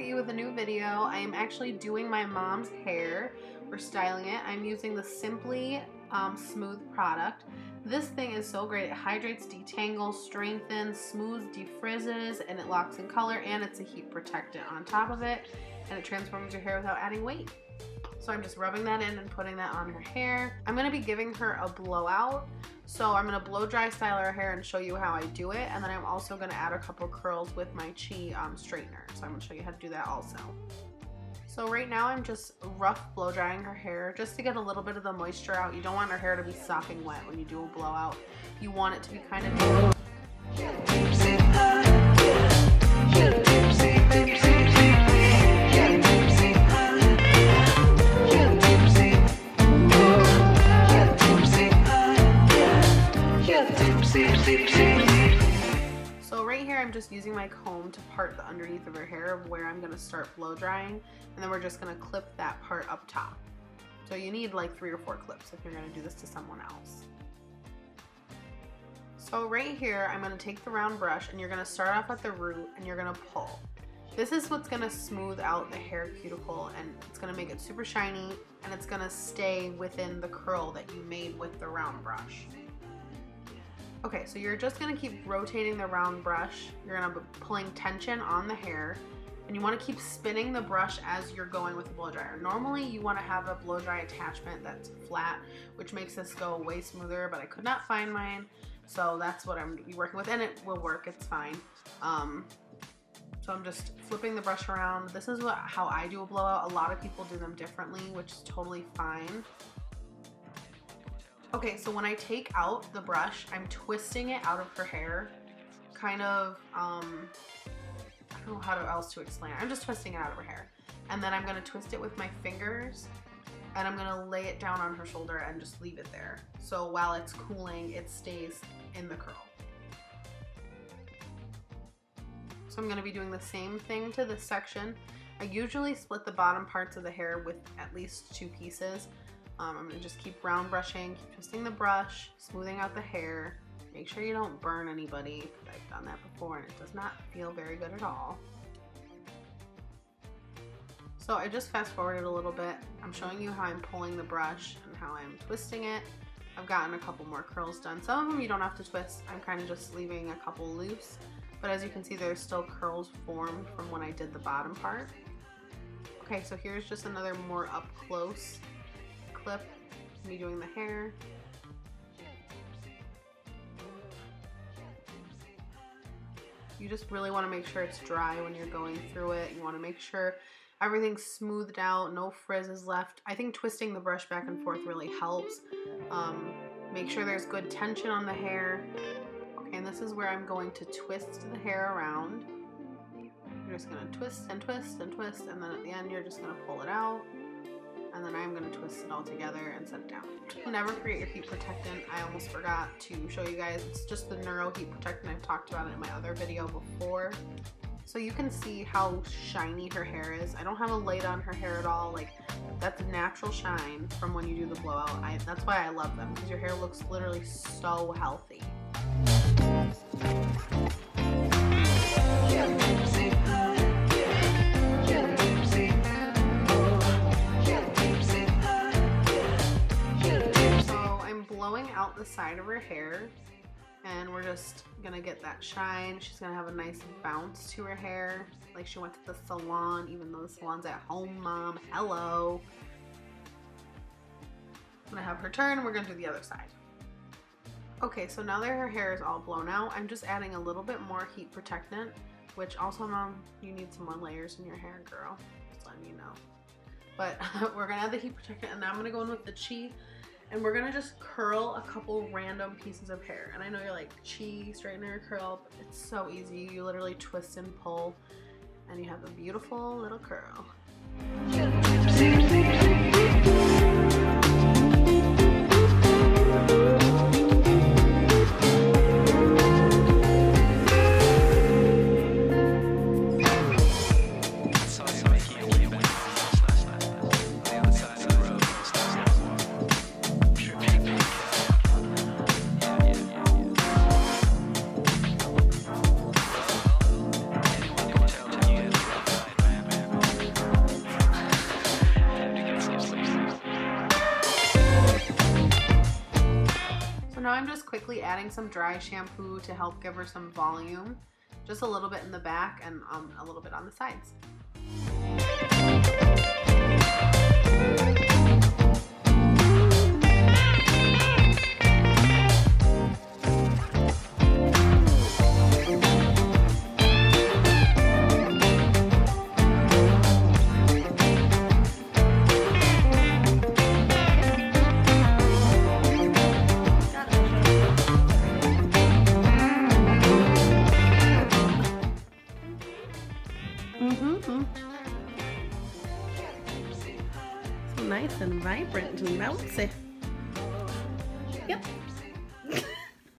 At you with a new video. I am actually doing my mom's hair. We're styling it. I'm using the Simply um, Smooth product. This thing is so great. It hydrates, detangles, strengthens, smooths, defrizzes, and it locks in color, and it's a heat protectant on top of it, and it transforms your hair without adding weight. So I'm just rubbing that in and putting that on her hair. I'm gonna be giving her a blowout. So I'm gonna blow dry style her hair and show you how I do it. And then I'm also gonna add a couple curls with my Chi um, straightener. So I'm gonna show you how to do that also. So right now I'm just rough blow drying her hair just to get a little bit of the moisture out. You don't want her hair to be sopping wet when you do a blowout. You want it to be kind of So right here I'm just using my comb to part the underneath of her hair of where I'm going to start blow drying and then we're just going to clip that part up top. So you need like three or four clips if you're going to do this to someone else. So right here I'm going to take the round brush and you're going to start off at the root and you're going to pull. This is what's going to smooth out the hair cuticle and it's going to make it super shiny and it's going to stay within the curl that you made with the round brush. Okay, so you're just gonna keep rotating the round brush. You're gonna be pulling tension on the hair and you wanna keep spinning the brush as you're going with the blow dryer. Normally you wanna have a blow dry attachment that's flat, which makes this go way smoother, but I could not find mine. So that's what I'm working with and it will work, it's fine. Um, so I'm just flipping the brush around. This is what how I do a blowout. A lot of people do them differently, which is totally fine. Okay, so when I take out the brush, I'm twisting it out of her hair. Kind of, um, I don't know how else to explain it. I'm just twisting it out of her hair. And then I'm gonna twist it with my fingers and I'm gonna lay it down on her shoulder and just leave it there. So while it's cooling, it stays in the curl. So I'm gonna be doing the same thing to this section. I usually split the bottom parts of the hair with at least two pieces um, I'm gonna just keep round brushing, keep twisting the brush, smoothing out the hair. Make sure you don't burn anybody, because I've done that before and it does not feel very good at all. So I just fast forwarded a little bit. I'm showing you how I'm pulling the brush and how I'm twisting it. I've gotten a couple more curls done. Some of them you don't have to twist. I'm kind of just leaving a couple loose. But as you can see, there's still curls formed from when I did the bottom part. Okay, so here's just another more up close clip, me doing the hair. You just really want to make sure it's dry when you're going through it. You want to make sure everything's smoothed out, no frizzes left. I think twisting the brush back and forth really helps. Um, make sure there's good tension on the hair. Okay, and this is where I'm going to twist the hair around. You're just going to twist and twist and twist, and then at the end you're just going to pull it out and then I'm to twist it all together and set it down. Never forget your heat protectant. I almost forgot to show you guys. It's just the Neuro Heat Protectant. I've talked about it in my other video before. So you can see how shiny her hair is. I don't have a light on her hair at all. Like, that's natural shine from when you do the blowout. I, that's why I love them, because your hair looks literally so healthy. Out the side of her hair and we're just gonna get that shine. She's gonna have a nice bounce to her hair, like she went to the salon, even though the salon's at home, mom. Hello. I'm gonna have her turn and we're gonna do the other side. Okay, so now that her hair is all blown out, I'm just adding a little bit more heat protectant, which also, mom, you need some more layers in your hair, girl. Just letting you know. But we're gonna add the heat protectant and now I'm gonna go in with the Chi and we're gonna just curl a couple random pieces of hair. And I know you're like, chi, straighten your curl, it's so easy. You literally twist and pull and you have a beautiful little curl. So now I'm just quickly adding some dry shampoo to help give her some volume. Just a little bit in the back and um, a little bit on the sides. Mm-hmm. So nice and vibrant and bouncy. Yep.